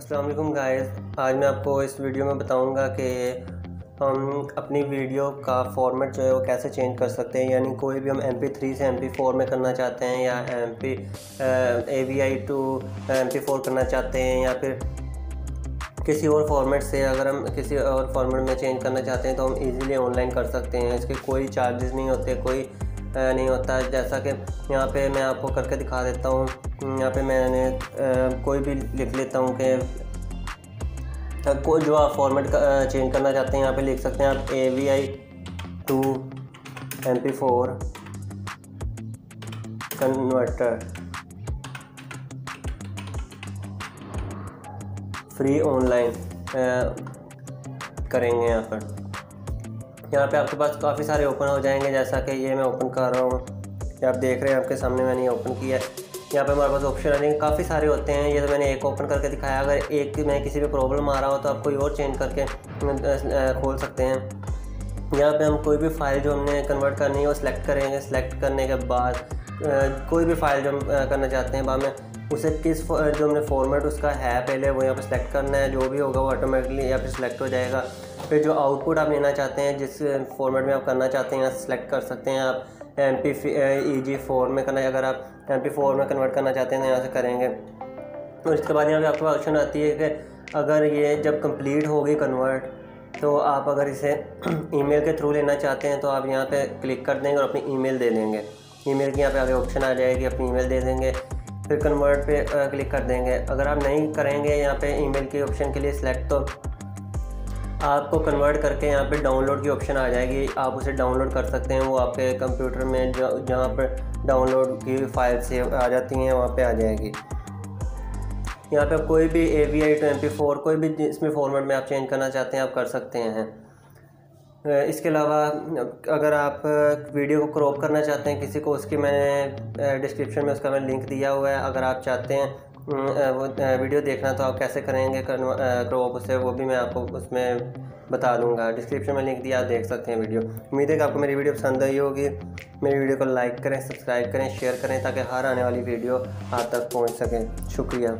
अस्सलाम वालेकुम गाइस आज मैं आपको इस वीडियो में बताऊँगा कि हम अपनी वीडियो का फॉर्मेट जो है वो कैसे चेंज कर सकते हैं। यानी कोई भी हम एम पी थ्री से एम पी फोर में करना चाहते हैं या M P A V I to M P four करना चाहते हैं या फिर किसी और फॉर्मेट से अगर हम किसी और फॉर्मेट में चेंज करना चाहते हैं तो हम इजीली ऑनलाइन कर सकते हैं। इसके कोई चार्जेस नहीं होते, कोई नहीं होता। है जैसा कि यहाँ पे मैं आपको करके दिखा देता हूँ। यहाँ पे मैंने कोई भी लिख लेता हूँ कि कोई जो आप फॉर्मेट चेंज करना चाहते हैं, यहाँ पे लिख सकते हैं आप A V I to M P four converter free online करेंगे यहाँ पर। यहाँ पे आपके पास काफ़ी सारे ओपन हो जाएँगे, जैसा कि ये मैं ओपन कर रहा हूँ। ये आप देख रहे हैं, आपके सामने मैंने ओपन किया है। यहाँ पे हमारे पास ऑप्शन आ जाएँगे काफ़ी सारे होते हैं। ये तो मैंने एक ओपन करके दिखाया। अगर एक में किसी में प्रॉब्लम आ रहा हो तो आप कोई और चेंज करके खोल सकते हैं। यहाँ पे हम कोई भी फ़ाइल जो हमने कन्वर्ट करनी है, वो सिलेक्ट करेंगे। सिलेक्ट करने के बाद कोई भी फ़ाइल जो हम करना चाहते हैं, बाद में उसे किस जो हमने फॉर्मेट उसका है पहले वो यहाँ पर सिलेक्ट करना है, जो भी होगा वो ऑटोमेटिकली यहाँ पर सिलेक्ट हो जाएगा। फिर जो आउटपुट आप लेना चाहते हैं, जिस फॉर्मेट में आप करना चाहते हैं, यहाँ सेलेक्ट कर सकते हैं आप। M P E G four में करना, अगर आप एम पी फोर में कन्वर्ट करना चाहते हैं तो यहाँ से करेंगे। और इसके बाद यहाँ पे आपके पास ऑप्शन आती है कि अगर ये जब कंप्लीट होगी कन्वर्ट तो आप अगर इसे ईमेल के थ्रू लेना चाहते हैं तो आप यहाँ पे क्लिक कर देंगे और अपनी ईमेल दे देंगे। ईमेल की यहाँ पे आगे ऑप्शन आ जाएगी, अपनी ईमेल दे देंगे। फिर कन्वर्ट पे क्लिक कर देंगे। अगर आप नहीं करेंगे यहाँ पे ईमेल के ऑप्शन के लिए सिलेक्ट तो आपको कन्वर्ट करके यहाँ पे डाउनलोड की ऑप्शन आ जाएगी। आप उसे डाउनलोड कर सकते हैं। वो आपके कंप्यूटर में जहाँ पर डाउनलोड की फ़ाइल से आ जाती हैं, वहाँ पे आ जाएगी। यहाँ पे कोई भी A V I twenty four कोई भी इसमें फॉर्मेट में आप चेंज करना चाहते हैं, आप कर सकते हैं। इसके अलावा, अगर आप वीडियो को क्रॉप करना चाहते हैं किसी को, उसकी मैंने डिस्क्रिप्शन में उसका मैंने लिंक दिया हुआ है। अगर आप चाहते हैं वो वीडियो देखना तो आप कैसे करेंगे क्रॉप उसे, वो भी मैं आपको उसमें बता दूँगा। डिस्क्रिप्शन में लिंक दिया, आप देख सकते हैं वीडियो। उम्मीद है कि आपको मेरी वीडियो पसंद आई होगी। मेरी वीडियो को लाइक करें सब्सक्राइब करें शेयर करें, ताकि हर आने वाली वीडियो आप तक पहुँच सके। शुक्रिया।